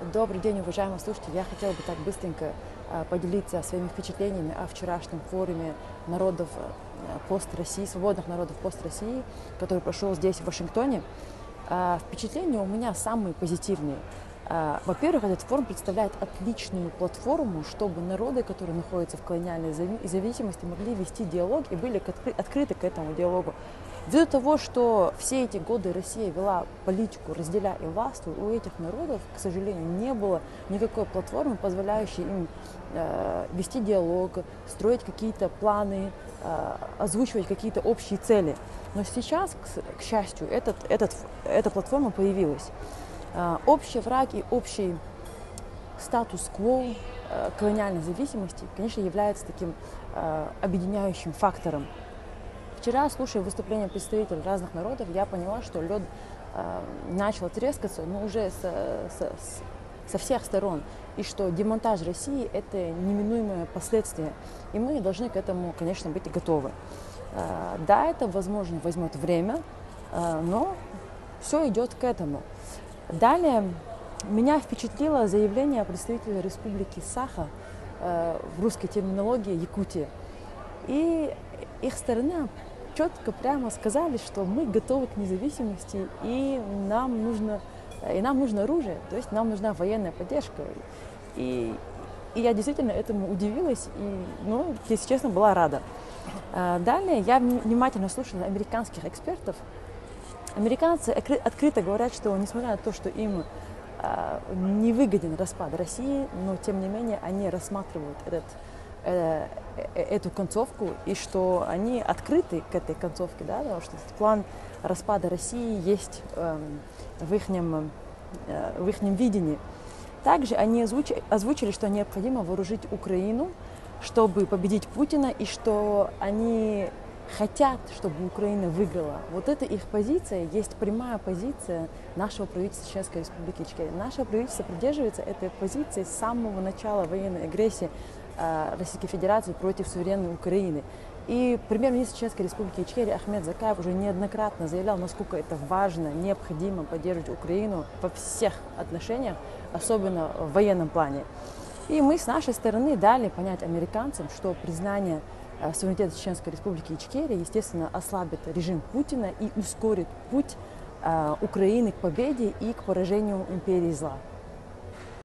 Добрый день, уважаемые слушатели. Я хотела бы так быстренько э, поделиться своими впечатлениями о вчерашнем форуме народов э, пост России, свободных народов пост России, который прошел здесь, в Вашингтоне. Э, впечатления у меня самые позитивные. Э, Во-первых, этот форум представляет отличную платформу, чтобы народы, которые находятся в колониальной зави- зависимости, могли вести диалог и были открыты к этому диалогу. Ввиду того, что все эти годы Россия вела политику разделяя и властвуй, у этих народов, к сожалению, не было никакой платформы, позволяющей им э, вести диалог, строить какие-то планы, э, озвучивать какие-то общие цели. Но сейчас, к, к счастью, этот, этот, эта платформа появилась. Э, общий враг и общий статус-кво э, колониальной зависимости, конечно, является таким э, объединяющим фактором. Вчера, слушая выступления представителей разных народов, я поняла, что лед э, начал трескаться, но уже со, со- со всех сторон, и что демонтаж России – это неминуемое последствие, и мы должны к этому, конечно, быть готовы. Э, да, это, возможно, возьмет время, э, но все идет к этому. Далее меня впечатлило заявление представителя Республики Саха э, в русской терминологии Якутия. И их сторона четко прямо сказали, что мы готовы к независимости и нам нужно, и нам нужно оружие, то есть нам нужна военная поддержка. И, и я действительно этому удивилась и, ну, если честно, была рада. А, Далее я вни- внимательно слушала американских экспертов. Американцы открыто говорят, что несмотря на то, что им а, не выгоден распад России, но тем не менее они рассматривают этот, эту концовку и что они открыты к этой концовке, да, потому что план распада России есть эм, в их в ихнем видении. Также они озвучи- озвучили, что необходимо вооружить Украину, чтобы победить Путина, и что они хотят, чтобы Украина выиграла. Вот это их позиция, есть прямая позиция нашего правительства Чеченской Республики Ичкерия. Наше правительство придерживается этой позиции с самого начала военной агрессии э, Российской Федерации против суверенной Украины. И премьер-министр Чеченской Республики Ичкерия Ахмед Закаев уже неоднократно заявлял, насколько это важно, необходимо поддерживать Украину во всех отношениях, особенно в военном плане. И мы с нашей стороны дали понять американцам, что признание э, суверенитета Чеченской Республики Ичкерия, естественно, ослабит режим Путина и ускорит путь э, Украины к победе и к поражению империи зла.